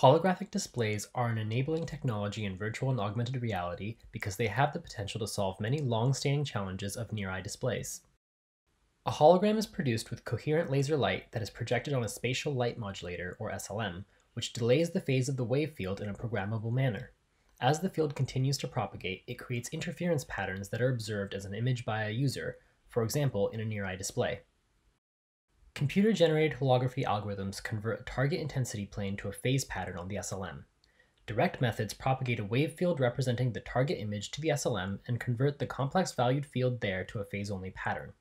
Holographic displays are an enabling technology in virtual and augmented reality because they have the potential to solve many long-standing challenges of near-eye displays. A hologram is produced with coherent laser light that is projected on a spatial light modulator, or SLM, which delays the phase of the wave field in a programmable manner. As the field continues to propagate, it creates interference patterns that are observed as an image by a user, for example in a near-eye display. Computer-generated holography algorithms convert a target intensity plane to a phase pattern on the SLM. Direct methods propagate a wave field representing the target image to the SLM and convert the complex valued field there to a phase-only pattern.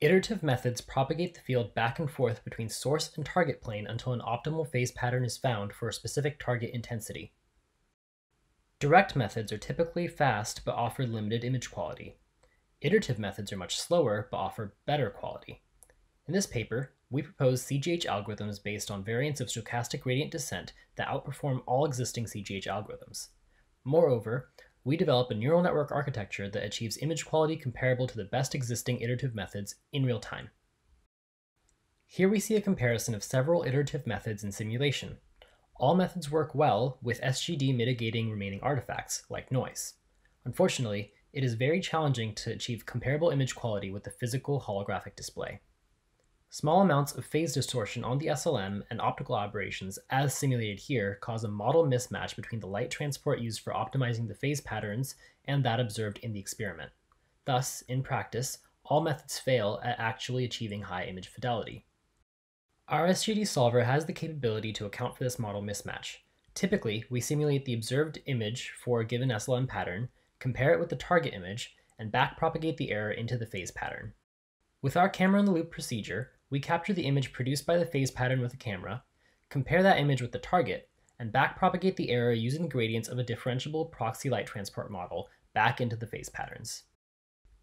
Iterative methods propagate the field back and forth between source and target plane until an optimal phase pattern is found for a specific target intensity. Direct methods are typically fast but offer limited image quality. Iterative methods are much slower but offer better quality. In this paper, we propose CGH algorithms based on variants of stochastic gradient descent that outperform all existing CGH algorithms. Moreover, we develop a neural network architecture that achieves image quality comparable to the best existing iterative methods in real time. Here we see a comparison of several iterative methods in simulation. All methods work well with SGD mitigating remaining artifacts, like noise. Unfortunately, it is very challenging to achieve comparable image quality with the physical holographic display. Small amounts of phase distortion on the SLM and optical aberrations, as simulated here, cause a model mismatch between the light transport used for optimizing the phase patterns and that observed in the experiment. Thus, in practice, all methods fail at actually achieving high image fidelity. Our SGD solver has the capability to account for this model mismatch. Typically, we simulate the observed image for a given SLM pattern, compare it with the target image, and backpropagate the error into the phase pattern. With our camera-in-the-loop procedure, we capture the image produced by the phase pattern with the camera, compare that image with the target, and backpropagate the error using the gradients of a differentiable proxy light transport model back into the phase patterns.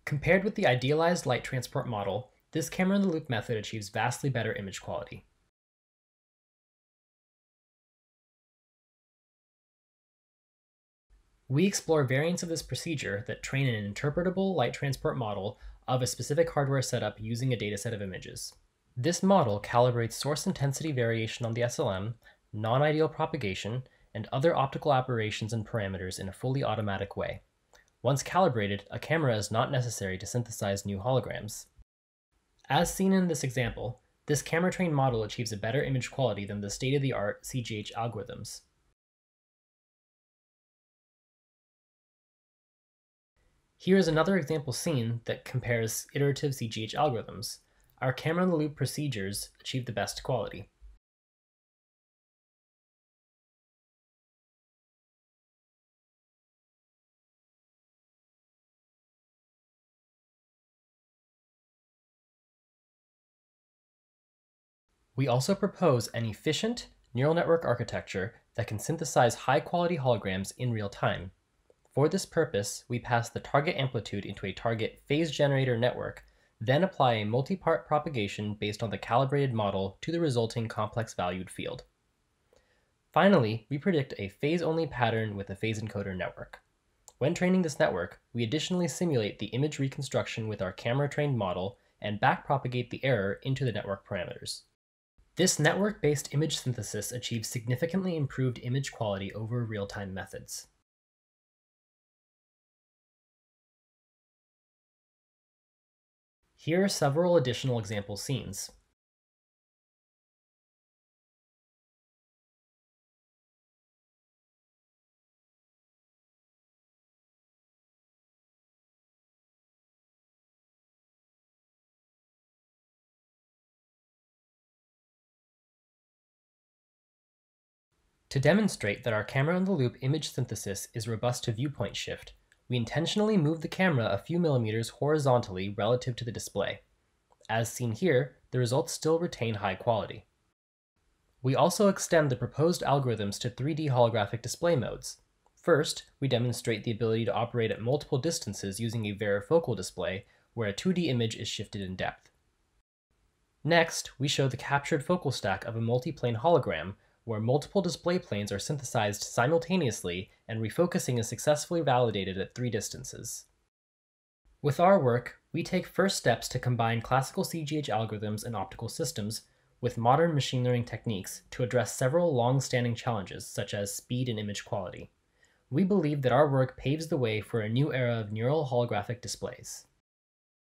Compared with the idealized light transport model, this camera-in-the-loop method achieves vastly better image quality. We explore variants of this procedure that train an interpretable light transport model of a specific hardware setup using a dataset of images. This model calibrates source intensity variation on the SLM, non-ideal propagation, and other optical aberrations and parameters in a fully automatic way. Once calibrated, a camera is not necessary to synthesize new holograms. As seen in this example, this camera-trained model achieves a better image quality than the state-of-the-art CGH algorithms. Here is another example scene that compares iterative CGH algorithms. Our camera-in-the-loop procedures achieve the best quality. We also propose an efficient neural network architecture that can synthesize high-quality holograms in real time. For this purpose, we pass the target amplitude into a target phase generator network then apply a multi-part propagation based on the calibrated model to the resulting complex valued field. Finally, we predict a phase-only pattern with a phase encoder network. When training this network, we additionally simulate the image reconstruction with our camera-trained model and backpropagate the error into the network parameters. This network-based image synthesis achieves significantly improved image quality over real-time methods. Here are several additional example scenes. To demonstrate that our camera-in-the-loop image synthesis is robust to viewpoint shift, we intentionally move the camera a few millimeters horizontally relative to the display. As seen here, the results still retain high quality. We also extend the proposed algorithms to 3D holographic display modes. First, we demonstrate the ability to operate at multiple distances using a varifocal display where a 2D image is shifted in depth. Next, we show the captured focal stack of a multiplane hologram where multiple display planes are synthesized simultaneously and refocusing is successfully validated at three distances. With our work, we take first steps to combine classical CGH algorithms and optical systems with modern machine learning techniques to address several long standing challenges such as speed and image quality. We believe that our work paves the way for a new era of neural holographic displays.